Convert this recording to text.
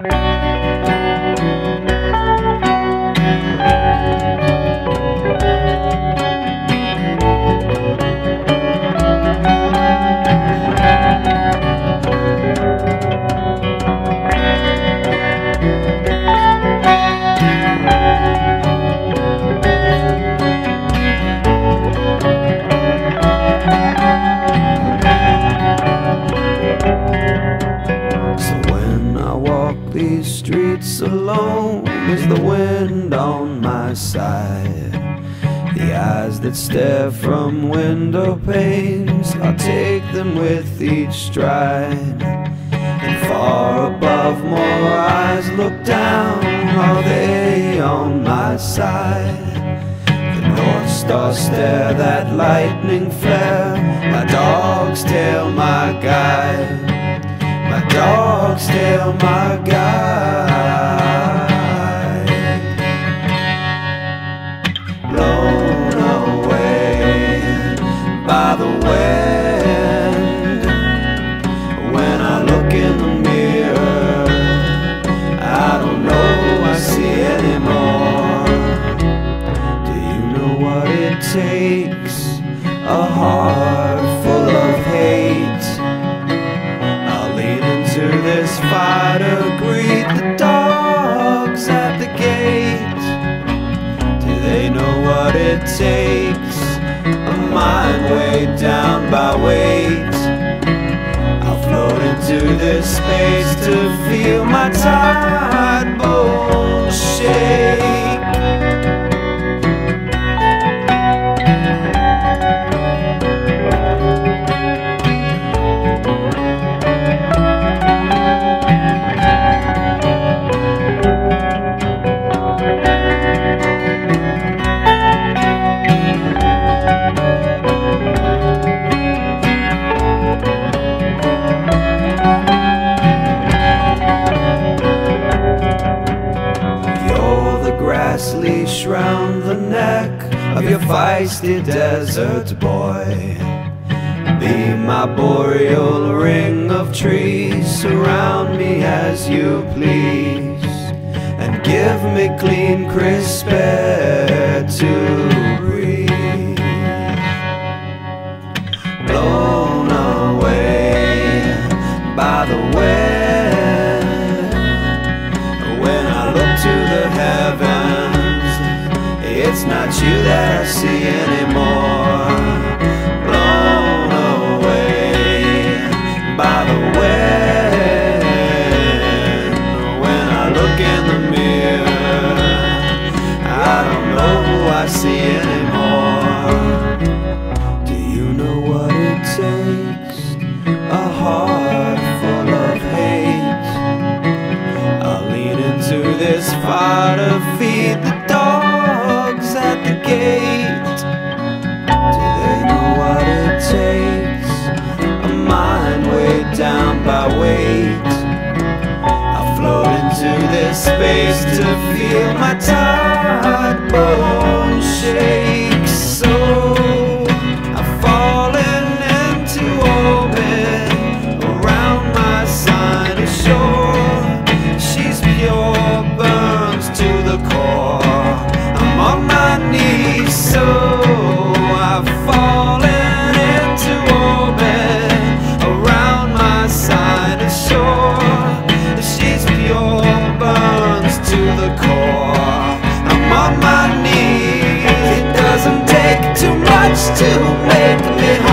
these is the wind on my side. The eyes that stare from window panes, I'll take them with each stride. And far above, more eyes look down, are they on my side? The North Star stare, that lightning flare, my dog's tail, my guide. My dog's tail, my guide into this space to feel my tired the neck of your feisty desert boy. Be my boreal ring of trees, surround me as you please, and give me clean, crisp air to breathe. See anymore. shade. just to make me